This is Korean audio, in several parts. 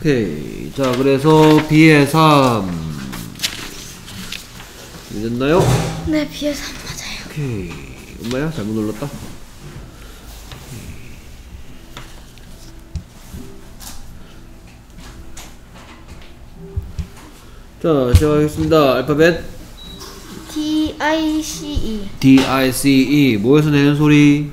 오케이. 자, 그래서 B의 3. 됐나요? 네, 비해서 맞아요. 오케이. 엄마야, 잘못 눌렀다. 자, 시작하겠습니다. 알파벳 D I C E D I C E 뭐에서 내는 소리?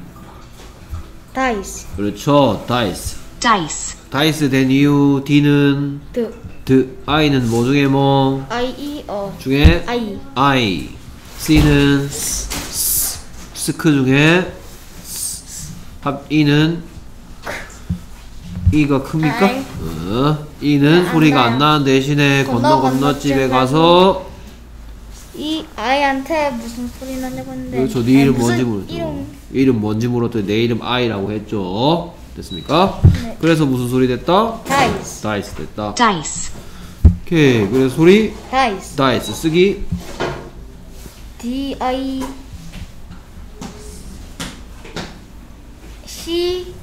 dice 그렇죠. dice. dice, dice 된 이유 D는 D 드 I는 뭐 중에 뭐 I E O 중에 I I C는 스, 스크 중에 스. 합 E는 E가 큽니까? 아이. 어, E는 안 소리가 나요. 안 나는 대신에 건너 건너 집에 가서 이 I한테 무슨 소리 나냐고 했는데 그렇죠. 네 이름 무슨 뭔지 물었죠. 이름 이름 뭔지 물었더니 내 이름 I라고 했죠. 됐습니까? 네. 그래서 무슨 소리 됐다? dice dice 됐다. dice, 오케이. 그래서 소리 dice dice 쓰기 D I C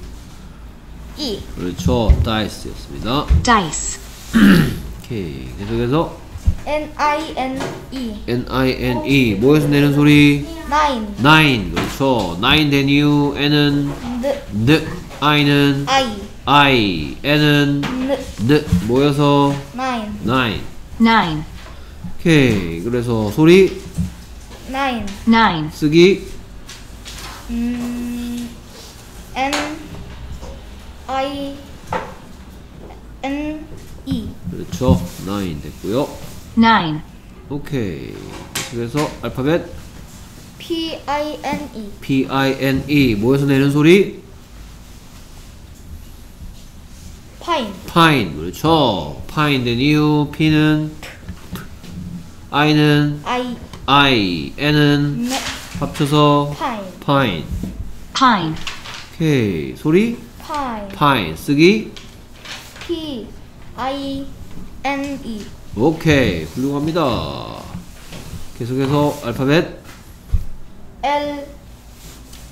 E 그렇죠. dice였습니다. dice, 오케이. 계속해서 N I N E N I N E 뭐에서 내는 소리? nine nine 그렇죠. nine 된 이유 N은 N I는 I I N은 N N 모여서 nine nine nine, 오케이. 그래서 소리 nine nine, 쓰기 음 N I N E 그렇죠. nine 됐고요. nine, 오케이. 그래서 알파벳 P I N E P I N E 뭐에서 내는 소리? Pine pine 그렇죠. pine 된 이유 P는 I는 I I N은 N 합쳐서 pine pine pine, 오케이 소리 pine pine 쓰기 P I N E 오케이 훌륭합니다. 계속해서 알파벳 L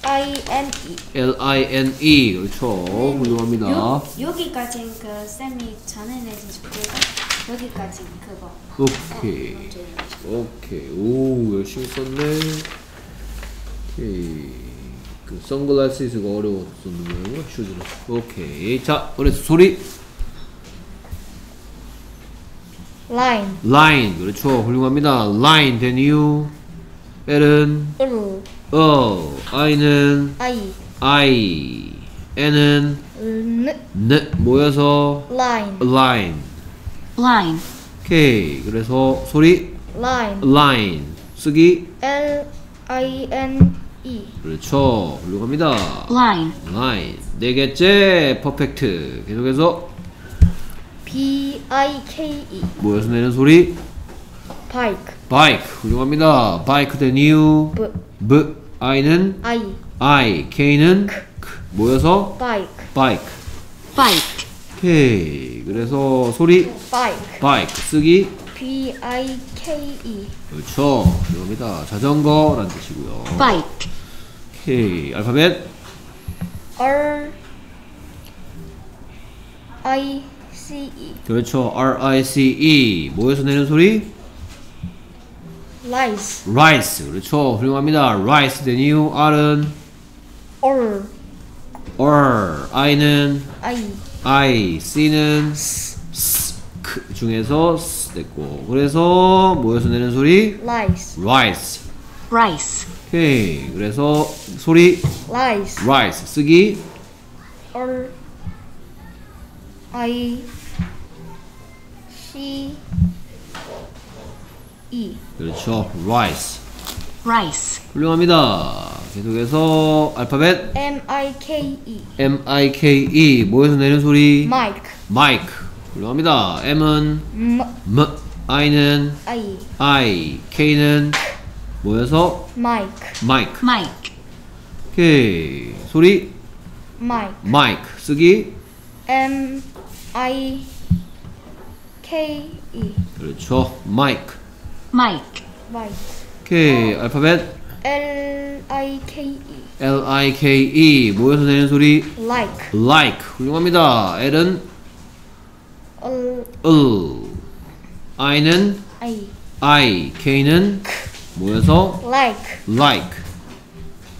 I N E L I N E 그렇죠. 훌륭합니다. 요, 여기까지 그 쌤이 숙제가 여기까지 그거 오케이. 문제 오케이. 오, 열심히 썼네. 오케이. 그 선글라스가 어려웠었는데 슈즈는. 오케이. 자, 그래서 소리 line line. 그렇죠. 훌륭합니다. line 된 이유 L은 L 어, I는 I I, N은 N N 모여서 line line. line, 오케이. 그래서 소리 line line 쓰기 L I N E 그렇죠. 훌륭합니다. line, line 네 개째 perfect 계속해서 B I K E 모여서 내는 소리 bike. bike 훌륭합니다. 바이크 된 이유 B. B. I는 I. I. K는 K. 모여서 bike. bike bike, 오케이 그래서 소리 bike. bike 쓰기 B I K E. 그렇죠. 훌륭합니다. 자전거란 뜻이고요. Bike, 오케이 알파벳 R I C E. 그렇죠. R I C E. 모여서 내는 소리 rice rice 그렇죠 훌륭합니다 rice 된 이유 R은 or or I는 I I, C는 S, S, K 중에서 S 됐고 그래서 모여서 내는 소리 rice rice rice, 오케이 그래서 소리 rice rice 쓰기 R I C E 그렇죠. Rice. Rice, 훌륭합니다. 계속해서 알파벳. M I K E. M, I, K, E. 모여서 내는 소리? Mic 마이크 훌륭합니다. M은 M M, I는 I. I, K는 모여서? Mic 마이크 mic, 오케이. 소리? Mic 마이크 쓰기? M I K E. 그렇죠. 마이크 mic, mic 오케이 알파벳 L I K E L I K E 모여서 내는 소리 like like 훌륭합니다. L은 을을 I는 I I K는 모여서 like like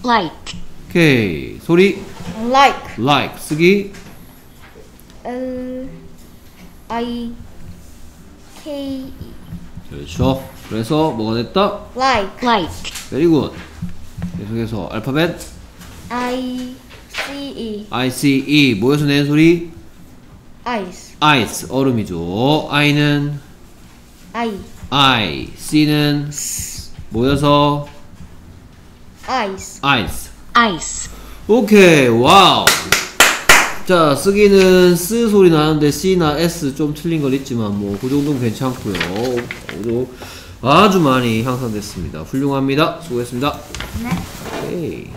like, K 소리 like like 쓰기 L I K E 그렇죠 그래서 뭐가 됐다? like. Like, very good. 계속해서 알파벳. I C E. I C E. 모여서 내는 소리? Ice. Ice. 얼음이죠. I는? I. I. C는? 모여서? Ice. Ice. Ice, 오케이 와우 자 쓰기는 쓰 소리 나는데 C나 S 좀 틀린 건 있지만 뭐 그 정도는 괜찮고요. 아주, 아주 많이 향상됐습니다. 훌륭합니다. 수고했습니다. 네. 오케이